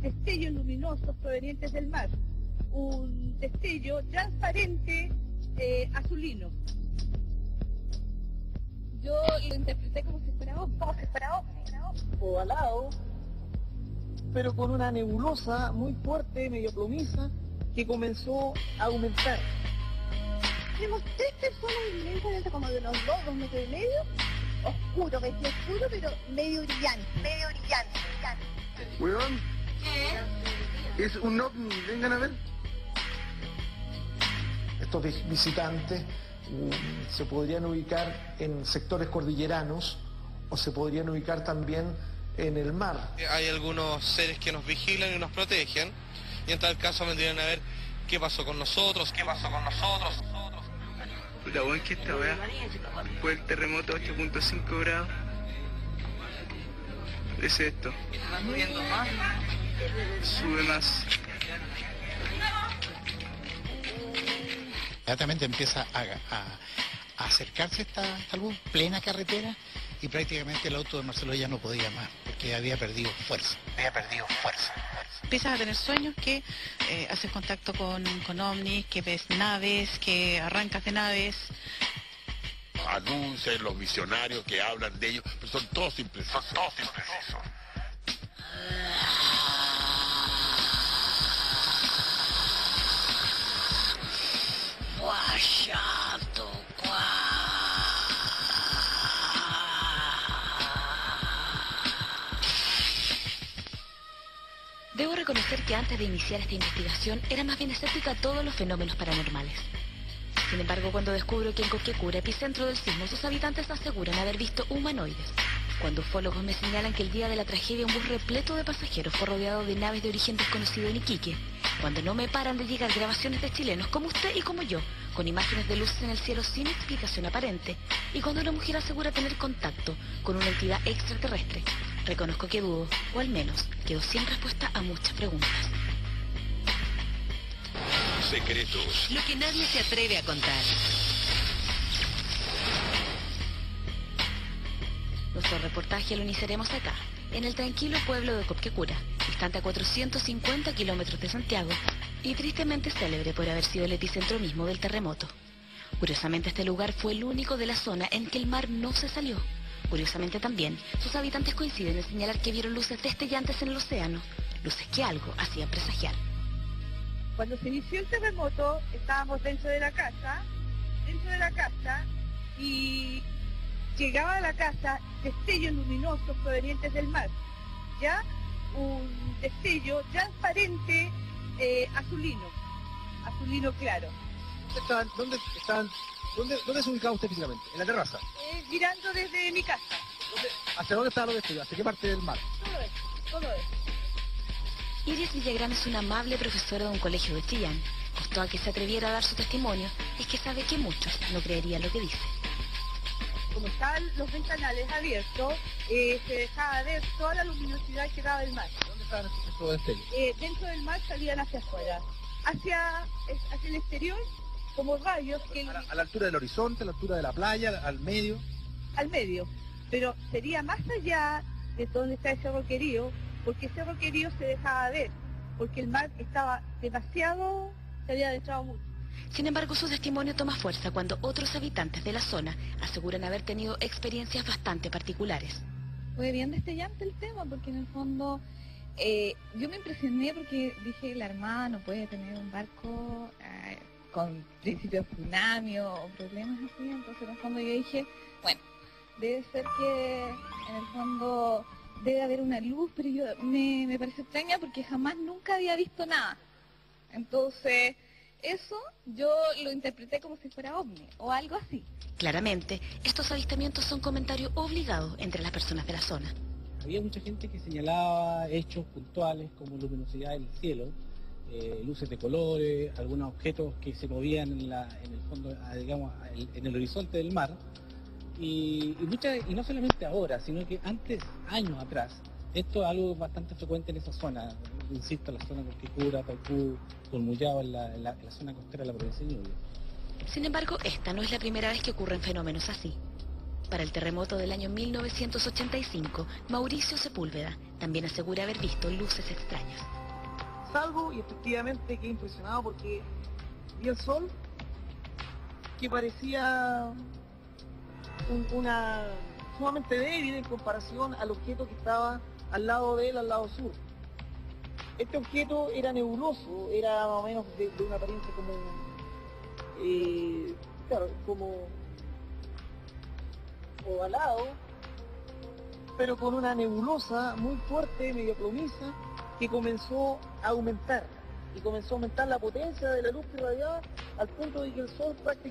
destellos luminosos provenientes del mar, un destello transparente eh, azulino. Yo lo interpreté como si fuera ovni, como si fuera ovni, ovalado, pero con una nebulosa muy fuerte, medio plomiza, que comenzó a aumentar. Tenemos tres personas inmensamente como de unos dos, dos metros y medio, oscuro, vestido oscuro, pero medio brillante, medio brillante, brillante. Weón, es un ovni, vengan a ver. Estos vis- visitantes mm, se podrían ubicar en sectores cordilleranos o se podrían ubicar también en el mar. Hay algunos seres que nos vigilan y nos protegen y en tal caso vendrían a ver qué pasó con nosotros, qué pasó con nosotros. Puta weón, que esta weá fue el terremoto 8.5 grados. Es esto. Sube más. Inmediatamente empieza a, a- a acercarse esta, esta luz, plena carretera, y prácticamente el auto de Marcelo ya no podía más, porque había perdido fuerza. Había perdido fuerza. empiezas a tener sueños que eh, haces contacto con, con ovnis, que ves naves, que arrancas de naves. anuncian los visionarios que hablan de ellos, pero son todos imprecisos. Son todos imprecisos. Debo reconocer que antes de iniciar esta investigación era más bien escéptica a todos los fenómenos paranormales. Sin embargo, cuando descubro que en Coquecura, epicentro del sismo, sus habitantes aseguran haber visto humanoides. Cuando ufólogos me señalan que el día de la tragedia un bus repleto de pasajeros fue rodeado de naves de origen desconocido en Iquique. Cuando no me paran de llegar grabaciones de chilenos como usted y como yo, con imágenes de luces en el cielo sin explicación aparente. Y cuando una mujer asegura tener contacto con una entidad extraterrestre. Reconozco que dudo, o al menos quedo sin respuesta a muchas preguntas. Secretos. Lo que nadie se atreve a contar. Nuestro reportaje lo iniciaremos acá, en el tranquilo pueblo de Copquecura, distante a 450 kilómetros de Santiago y tristemente célebre por haber sido el epicentro mismo del terremoto. Curiosamente este lugar fue el único de la zona en que el mar no se salió. Curiosamente también, sus habitantes coinciden en señalar que vieron luces destellantes en el océano, luces que algo hacían presagiar. Cuando se inició el terremoto, estábamos dentro de la casa, dentro de la casa, y llegaba a la casa destellos luminosos provenientes del mar. Ya un destello transparente eh, azulino, azulino claro. ¿Dónde estaban, dónde estaban, dónde, dónde se ubicaba usted físicamente? En la terraza. Eh, mirando desde mi casa, ¿Hacia dónde estaban los destellos? ¿Hacia qué parte del mar? todo eso, todo eso. Iris Villagrán es una amable profesora de un colegio de Chillán. Costó a que se atreviera a dar su testimonio, es que sabe que muchos no creerían lo que dice. Como estaban los ventanales abiertos, eh, se dejaba ver toda la luminosidad que daba el mar. ¿Dónde estaban estos destellos? Eh, dentro del mar salían hacia afuera, hacia, hacia el exterior, como rayos que A la, a la altura del horizonte, a la altura de la playa, al medio. al medio. Pero sería más allá de donde está ese roquerío, porque ese roquerío se dejaba ver, porque el mar estaba demasiado, se había adentrado mucho. Sin embargo, su testimonio toma fuerza cuando otros habitantes de la zona aseguran haber tenido experiencias bastante particulares. Fue bien destellante el tema porque en el fondo eh, yo me impresioné porque dije la Armada no puede tener un barco eh, con principios tsunami o problemas así, entonces en el fondo yo dije, bueno, debe ser que en el fondo debe haber una luz, pero yo me, me parece extraña porque jamás nunca había visto nada. Entonces, eso yo lo interpreté como si fuera ovni o algo así. Claramente, estos avistamientos son comentarios obligados entre las personas de la zona. Había mucha gente que señalaba hechos puntuales como luminosidad en el cielo, eh, luces de colores, algunos objetos que se movían en, la- en el fondo, a- digamos, en en el horizonte del mar. Y, y, mucha- y no solamente ahora, sino que antes, años atrás, esto es algo bastante frecuente en esa zona, insisto, la zona de Quicura, Paipú, Colmuyao, en la, en la- en la zona costera de la provincia de Ñuble. Sin embargo, esta no es la primera vez que ocurren fenómenos así. Para el terremoto del año 1985, Mauricio Sepúlveda también asegura haber visto luces extrañas. Salgo y efectivamente quedé impresionado porque vi el sol que parecía un- una sumamente débil en comparación al objeto que estaba al lado de él, al lado sur. Este objeto era nebuloso, era más o menos de, una apariencia como, eh, claro, como ovalado, pero con una nebulosa muy fuerte, medio plomiza, que comenzó a aumentar, y comenzó a aumentar la potencia de la luz que irradiaba al punto de que el sol prácticamente